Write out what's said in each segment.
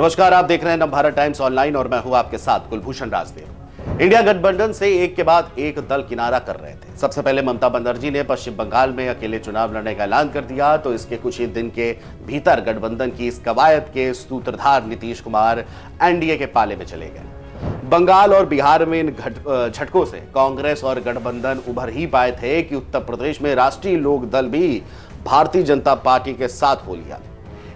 नमस्कार, आप देख रहे हैं नवभारत टाइम्स ऑनलाइन और मैं हूँ आपके साथ कुलभूषण राजदेव। इंडिया गठबंधन से एक के बाद एक दल किनारा कर रहे थे। सबसे पहले ममता बनर्जी ने पश्चिम बंगाल में अकेले चुनाव लड़ने का ऐलान कर दिया तो इसके कुछ ही दिन के भीतर गठबंधन की इस कवायद के सूत्रधार नीतीश कुमार एनडीए के पाले में चले गए। बंगाल और बिहार में इन झटकों से कांग्रेस और गठबंधन उभर ही पाए थे कि उत्तर प्रदेश में राष्ट्रीय लोक दल भी भारतीय जनता पार्टी के साथ हो लिया।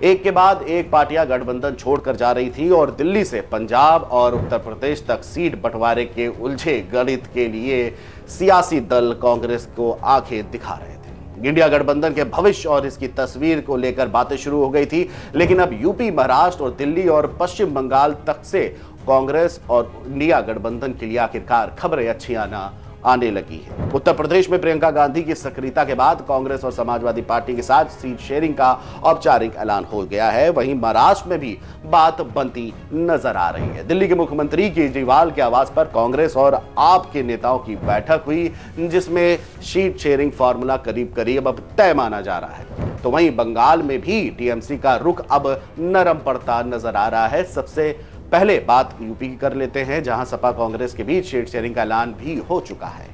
एक के बाद एक पार्टियाँ गठबंधन छोड़कर जा रही थी और दिल्ली से पंजाब और उत्तर प्रदेश तक सीट बंटवारे के उलझे गणित के लिए सियासी दल कांग्रेस को आँखें दिखा रहे थे। इंडिया गठबंधन के भविष्य और इसकी तस्वीर को लेकर बातें शुरू हो गई थी, लेकिन अब यूपी, महाराष्ट्र और दिल्ली और पश्चिम बंगाल तक से कांग्रेस और इंडिया गठबंधन के लिए आखिरकार खबरें अच्छी आना आने लगी है। उत्तर प्रदेश में प्रियंका गांधी की सक्रियता के बाद कांग्रेस और समाजवादी पार्टी के साथ सीट शेयरिंग का औपचारिक ऐलान हो गया है। वहीं महाराष्ट्र में भी बात बनती नज़र आ रही है। दिल्ली के मुख्यमंत्री केजरीवाल के आवास पर कांग्रेस और आप के नेताओं की बैठक हुई, जिसमें सीट शेयरिंग फॉर्मूला करीब करीब अब तय माना जा रहा है। तो वहीं बंगाल में भी टीएमसी का रुख अब नरम पड़ता नज़र आ रहा है। सबसे पहले बात यूपी की कर लेते हैं, जहाँ सपा कांग्रेस के बीच शेड शेयरिंग का ऐलान भी हो चुका है।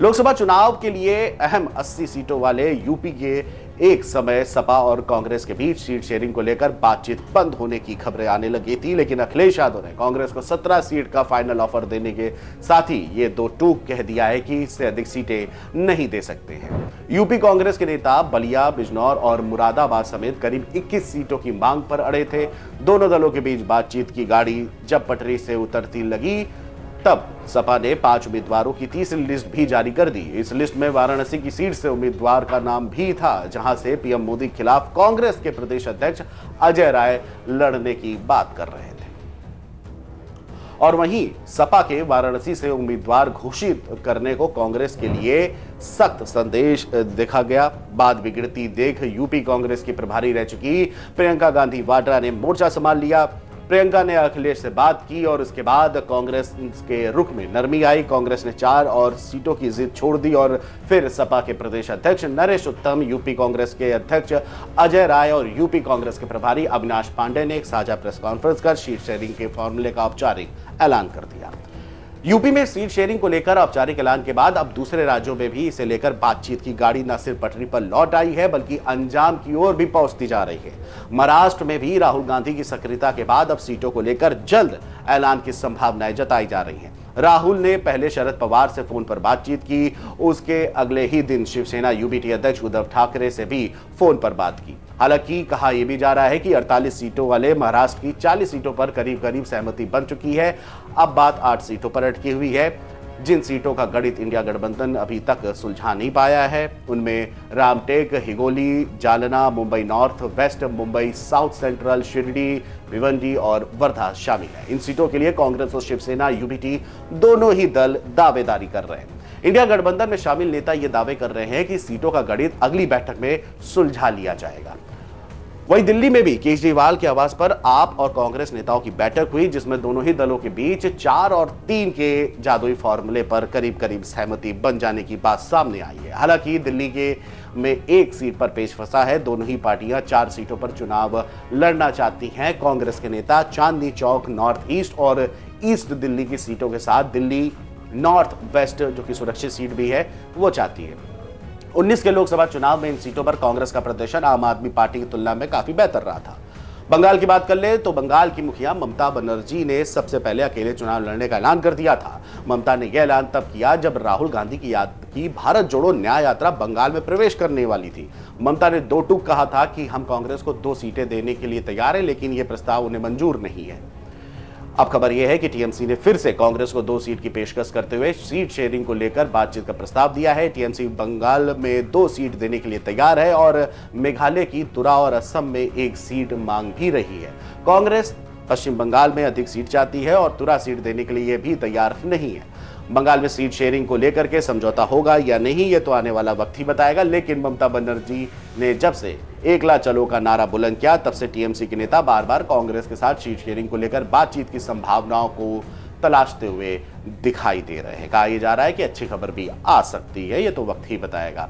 लोकसभा चुनाव के लिए अहम 80 सीटों वाले यूपी के एक समय सपा और कांग्रेस के बीच सीट शेयरिंग को लेकर बातचीत बंद होने की खबरें आने लगी थी, लेकिन अखिलेश यादव ने कांग्रेस को 17 सीट का फाइनल ऑफ़र देने के साथ ही ये दो टूक कह दिया है कि इससे अधिक सीटें नहीं दे सकते हैं। यूपी कांग्रेस के नेता बलिया, बिजनौर और मुरादाबाद समेत करीब 21 सीटों की मांग पर अड़े थे। दोनों दलों के बीच बातचीत की गाड़ी जब पटरी से उतरती लगी तब सपा ने पाँच उम्मीदवारों की तीसरी लिस्ट भी जारी कर दी। इस लिस्ट में वाराणसी की सीट से उम्मीदवार का नाम भी था, जहाँ से पीएम मोदी खिलाफ कांग्रेस के प्रदेश अध्यक्ष अजय राय लड़ने की बात कर रहे थे। और वहीं सपा के वाराणसी से उम्मीदवार घोषित करने को कांग्रेस के लिए सख्त संदेश देखा गया। बाद बिगड़ती देख यूपी कांग्रेस की प्रभारी रह चुकी प्रियंका गांधी वाड्रा ने मोर्चा संभाल लिया। प्रियंका ने अखिलेश से बात की और उसके बाद कांग्रेस के रुख में नरमी आई। कांग्रेस ने चार और सीटों की जिद छोड़ दी और फिर सपा के प्रदेश अध्यक्ष नरेश उत्तम, यूपी कांग्रेस के अध्यक्ष अजय राय और यूपी कांग्रेस के प्रभारी अविनाश पांडे ने एक साझा प्रेस कॉन्फ्रेंस कर शीट शेयरिंग के फॉर्मूले का औपचारिक ऐलान कर दिया। यूपी में सीट शेयरिंग को लेकर औपचारिक ऐलान के बाद अब दूसरे राज्यों में भी इसे लेकर बातचीत की गाड़ी न सिर्फ़ पटरी पर लौट आई है, बल्कि अंजाम की ओर भी पहुँचती जा रही है। महाराष्ट्र में भी राहुल गांधी की सक्रियता के बाद अब सीटों को लेकर जल्द ऐलान की संभावनाएँ जताई जा रही हैं। राहुल ने पहले शरद पवार से फ़ोन पर बातचीत की। उसके अगले ही दिन शिवसेना यूबीटी अध्यक्ष उद्धव ठाकरे से भी फ़ोन पर बात की। हालाँकि कहा यह भी जा रहा है कि 48 सीटों वाले महाराष्ट्र की 40 सीटों पर करीब करीब सहमति बन चुकी है। अब बात आठ सीटों पर अटकी हुई है। जिन सीटों का गणित इंडिया गठबंधन अभी तक सुलझा नहीं पाया है, उनमें Ramtek, Hingoli, Jalna, Mumbai North, West Mumbai, South Central, Shirdi, Bhiwandi और वर्धा शामिल है। इन सीटों के लिए कांग्रेस और शिवसेना यूबीटी दोनों ही दल दावेदारी कर रहे हैं। इंडिया गठबंधन में शामिल नेता ये दावे कर रहे हैं कि सीटों का गणित अगली बैठक में सुलझा लिया जाएगा। वहीं दिल्ली में भी केजरीवाल के आवास पर आप और कांग्रेस नेताओं की बैठक हुई, जिसमें दोनों ही दलों के बीच चार और तीन के जादुई फॉर्मूले पर करीब करीब सहमति बन जाने की बात सामने आई है। हालाँकि दिल्ली के में एक सीट पर पेश फंसा है, दोनों ही पार्टियाँ चार सीटों पर चुनाव लड़ना चाहती हैं। कांग्रेस के नेता चांदनी चौक, नॉर्थ ईस्ट और ईस्ट दिल्ली की सीटों के साथ दिल्ली नॉर्थ वेस्ट, जो कि सुरक्षित सीट भी है, वो चाहती है। 19 के लोकसभा चुनाव में इन सीटों पर कांग्रेस का प्रदर्शन आम आदमी पार्टी की तुलना में काफ़ी बेहतर रहा था। बंगाल की बात कर ले तो बंगाल की मुखिया ममता बनर्जी ने सबसे पहले अकेले चुनाव लड़ने का ऐलान कर दिया था। ममता ने यह ऐलान तब किया जब राहुल गांधी की याद की भारत जोड़ो न्याय यात्रा बंगाल में प्रवेश करने वाली थी। ममता ने दो टूक कहा था कि हम कांग्रेस को दो सीटें देने के लिए तैयार है, लेकिन यह प्रस्ताव उन्हें मंजूर नहीं है। अब खबर यह है कि टीएमसी ने फिर से कांग्रेस को दो सीट की पेशकश करते हुए सीट शेयरिंग को लेकर बातचीत का प्रस्ताव दिया है। टीएमसी बंगाल में दो सीट देने के लिए तैयार है और मेघालय की तुरा और असम में एक सीट मांग भी रही है। कांग्रेस पश्चिम बंगाल में अधिक सीट चाहती है और तुरा सीट देने के लिए भी तैयार नहीं है। बंगाल में सीट शेयरिंग को लेकर के समझौता होगा या नहीं, ये तो आने वाला वक्त ही बताएगा। लेकिन ममता बनर्जी ने जब से एकला चलो का नारा बुलंद किया, तब से टीएमसी के नेता बार बार कांग्रेस के साथ सीट शेयरिंग को लेकर बातचीत की संभावनाओं को तलाशते हुए दिखाई दे रहे हैं। कहा यह जा रहा है कि अच्छी खबर भी आ सकती है, ये तो वक्त ही बताएगा।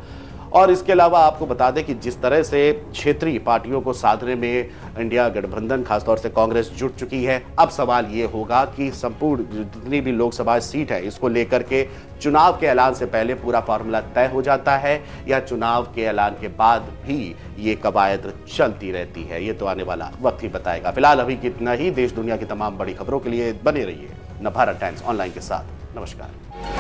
और इसके अलावा आपको बता दें कि जिस तरह से क्षेत्रीय पार्टियों को साधने में इंडिया गठबंधन, खासतौर से कांग्रेस जुट चुकी है, अब सवाल ये होगा कि संपूर्ण जितनी भी लोकसभा सीट है, इसको लेकर के चुनाव के ऐलान से पहले पूरा फार्मूला तय हो जाता है या चुनाव के ऐलान के बाद भी ये कवायद चलती रहती है? ये तो आने वाला वक्त ही बताएगा। फ़िलहाल अभी कितना ही, देश दुनिया की तमाम बड़ी खबरों के लिए बने रहिए। न भारत टाइम्स ऑनलाइन के साथ। नमस्कार।